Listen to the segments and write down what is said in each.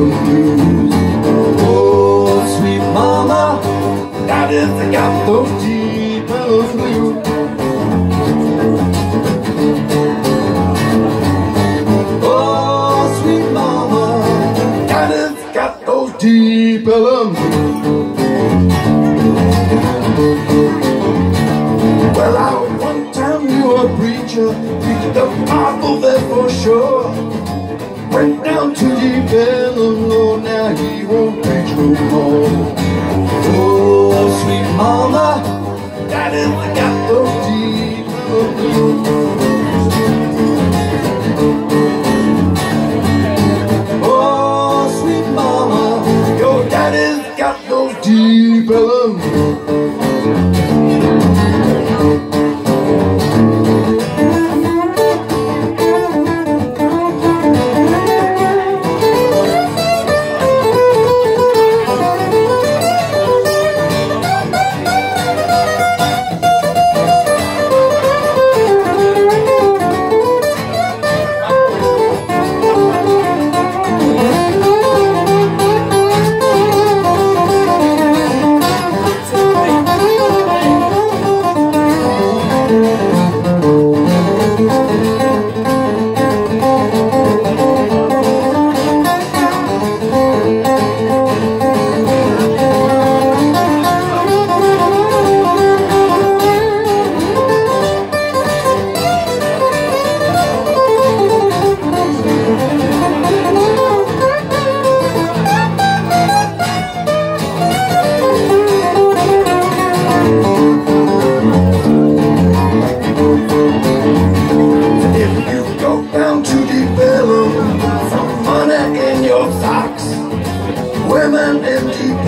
deep. Oh, sweet mama, daddy's got those deep Elem blues. Oh, sweet mama, daddy's got those deep blues. Well, I one time knew a preacher, the Bible there for sure. Went down to now he won't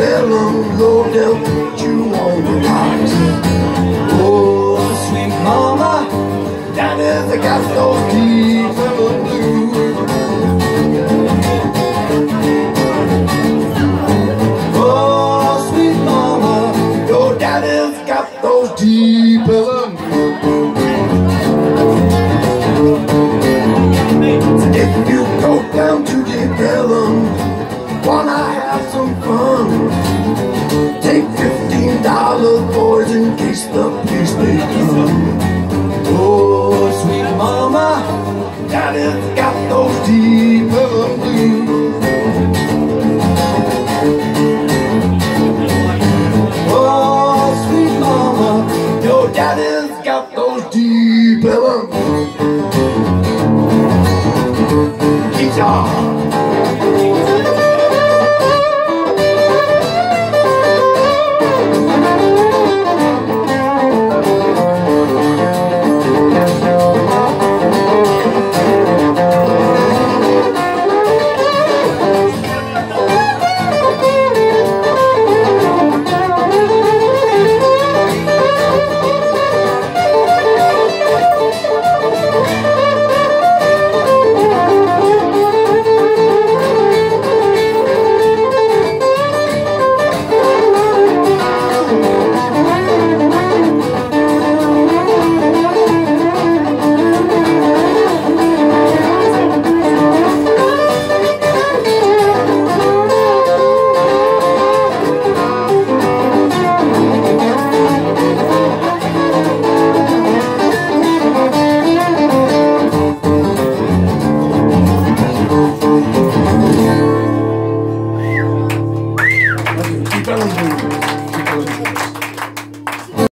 in bellum, Lord, they'll put you on the rocks. Oh, sweet mama, daddy's got those deep Elem blues. Oh, sweet mama, your daddy's got those deep blues. If you go down to the bellum, Guitar.